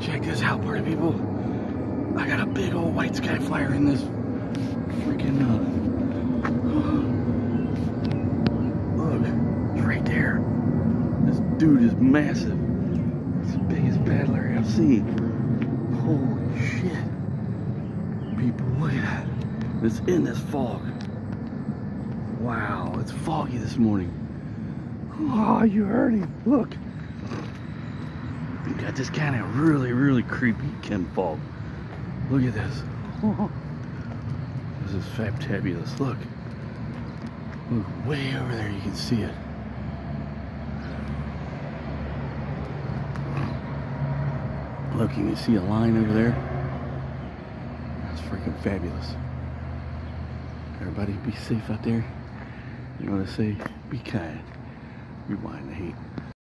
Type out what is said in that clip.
Check this out, party people. I got a big old white sky flyer in this freaking, uh, look, it's right there. This dude is massive. It's the biggest paddler I've seen. Holy shit. People, look at that. It's in this fog. Wow, it's foggy this morning. Oh, you heard him. Look. Got this kind of really, really creepy chem fog. Look at this. This is fantabulous. Look. Look way over there. You can see it. Look, you can see a line over there. That's freaking fabulous. Everybody be safe out there. You what I say? Be kind. Rewind the hate.